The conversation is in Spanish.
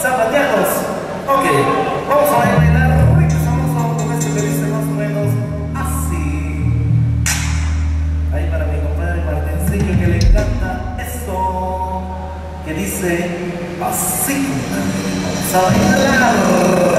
Zapateados. Ok, vamos a bailar regresamos con este que dice más o menos así. Ahí para mi compadre Martincillo que le encanta esto. Que dice así. Vamos a bailar.